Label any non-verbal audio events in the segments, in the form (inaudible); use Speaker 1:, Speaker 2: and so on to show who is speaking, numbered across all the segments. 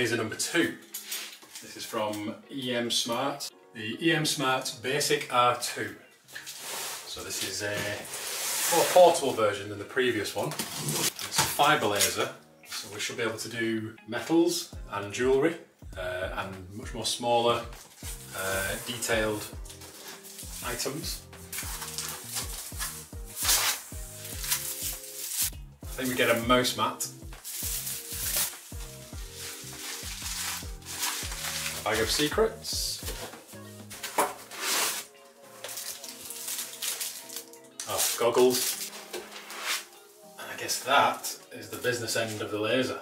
Speaker 1: laser number two. This is from EM Smart, the EM Smart Basic R2. So this is a more portable version than the previous one. It's a fibre laser, so we should be able to do metals and jewellery uh, and much more smaller, uh, detailed items. I think we get a mouse mat Bag of secrets. Oh, goggles. And I guess that is the business end of the laser.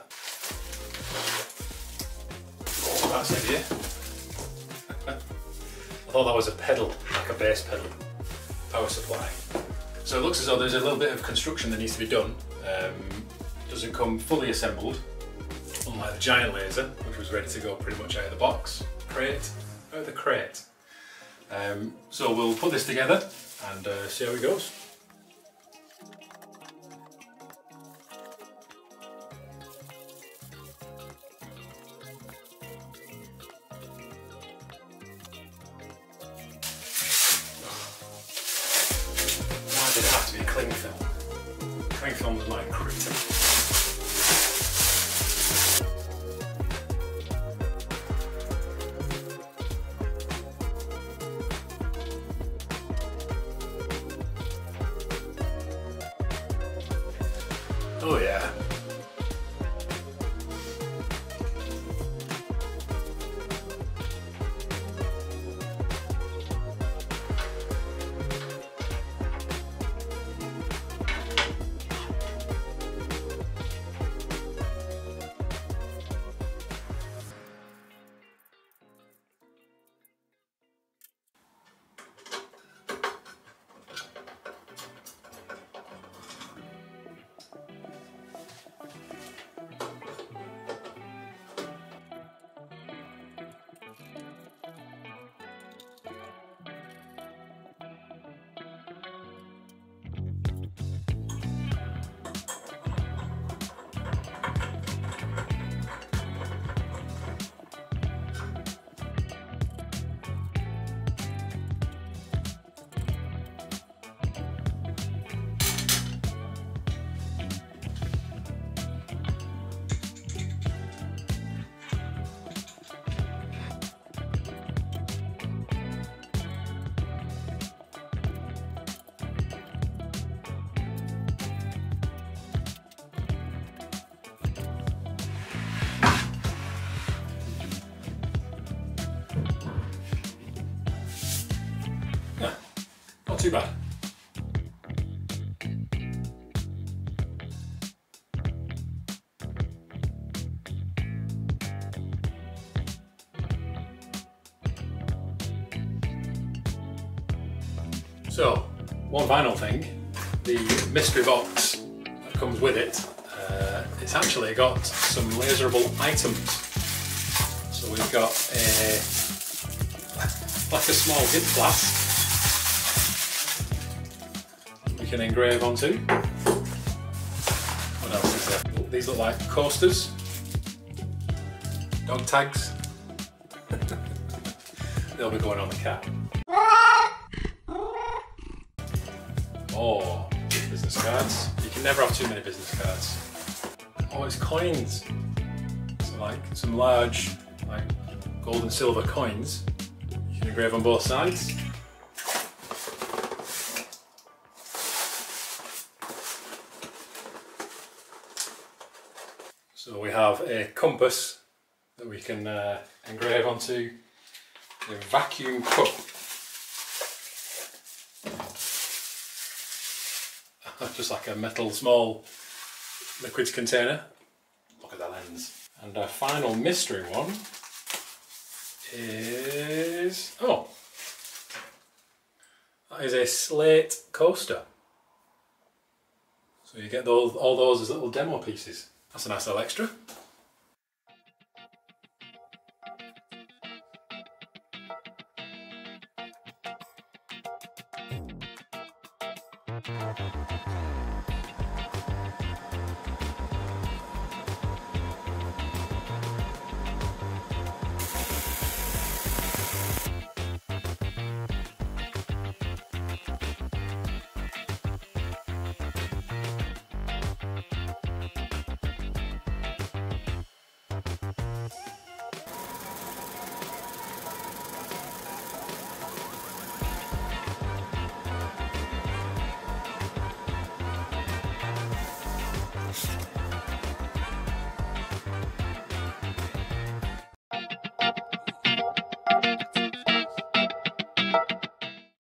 Speaker 1: Oh, that's heavier. (laughs) I thought that was a pedal, like a bass pedal, power supply. So it looks as though there's a little bit of construction that needs to be done. Um, doesn't come fully assembled, unlike the giant laser, which was ready to go pretty much out of the box, crate, out of the crate. Um, so we'll put this together and uh, see how it goes. Why did it have to be cling film? Cling film was my kryptonite. Oh yeah. Not too bad. So, one final thing, the mystery box that comes with it, uh, it's actually got some laserable items. So we've got a like a small dip flask can engrave onto. Oh, what else is there? These look like coasters, dog tags. (laughs) They'll be going on the cat. Oh, business cards. You can never have too many business cards. Oh, it's coins. So like some large, like gold and silver coins. You can engrave on both sides. So we have a compass that we can uh, engrave onto a vacuum cup. (laughs) Just like a metal small liquids container. Look at that lens. And our final mystery one is oh that is a slate coaster so you get those all those as little demo pieces that's a nice little extra.